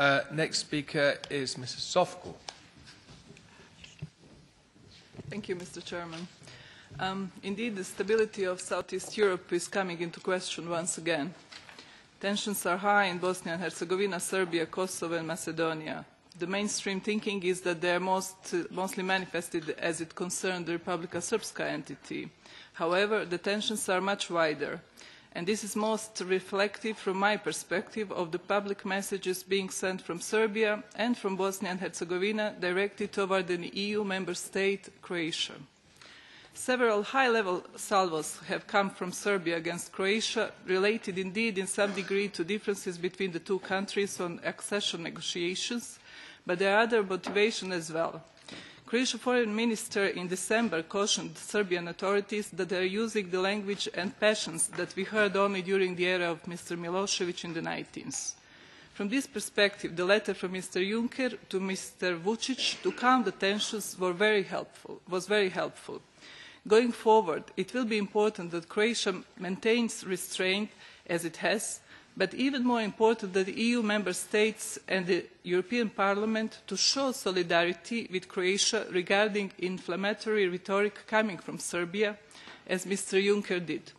Uh, next speaker is Mrs. Zovko. Thank you, Mr. Chairman. Um, indeed, the stability of Southeast Europe is coming into question once again. Tensions are high in Bosnia and Herzegovina, Serbia, Kosovo and Macedonia. The mainstream thinking is that they are most, uh, mostly manifested as it concerns the Republika Srpska entity. However, the tensions are much wider, and this is most reflective from my perspective of the public messages being sent from Serbia and from Bosnia and Herzegovina directed toward an EU member state, Croatia. Several high-level salvos have come from Serbia against Croatia, related indeed in some degree to differences between the two countries on accession negotiations, but there are other motivations as well. Croatian foreign minister in December cautioned Serbian authorities that they are using the language and passions that we heard only during the era of Mr. Milosevic in the 19th. From this perspective, the letter from Mr. Juncker to Mr. Vucic to calm the tensions very helpful, was very helpful. Going forward, it will be important that Croatia maintains restraint as it has, but even more important that the EU member states and the European Parliament to show solidarity with Croatia regarding inflammatory rhetoric coming from Serbia, as Mr. Juncker did.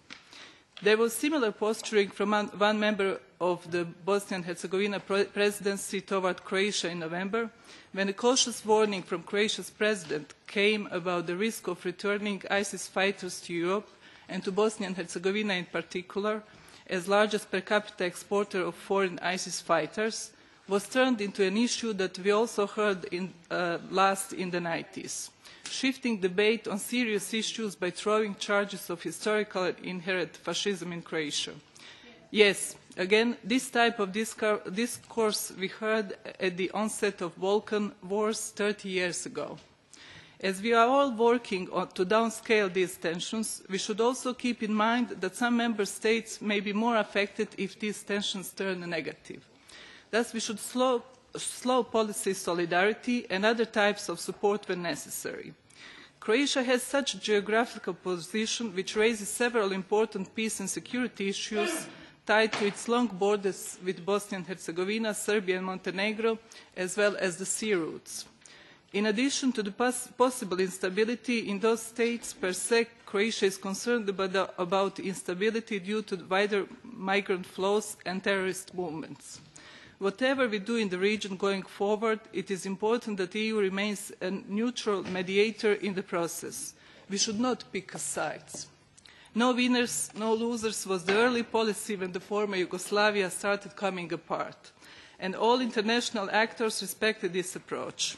There was similar posturing from one member of the Bosnia and Herzegovina presidency toward Croatia in November, when a cautious warning from Croatia's president came about the risk of returning ISIS fighters to Europe and to Bosnia and Herzegovina in particular, as largest per capita exporter of foreign ISIS fighters, was turned into an issue that we also heard in, uh, last in the 90s shifting debate on serious issues by throwing charges of historical inherent fascism in Croatia. Yes, again, this type of discourse we heard at the onset of Balkan wars 30 years ago. As we are all working on, to downscale these tensions, we should also keep in mind that some member states may be more affected if these tensions turn negative. Thus, we should slow, slow policy solidarity and other types of support when necessary. Croatia has such a geographical position which raises several important peace and security issues tied to its long borders with Bosnia and Herzegovina, Serbia and Montenegro, as well as the sea routes. In addition to the pos possible instability in those states per se, Croatia is concerned about, the, about instability due to wider migrant flows and terrorist movements. Whatever we do in the region going forward, it is important that the EU remains a neutral mediator in the process. We should not pick sides. No winners, no losers was the early policy when the former Yugoslavia started coming apart, and all international actors respected this approach.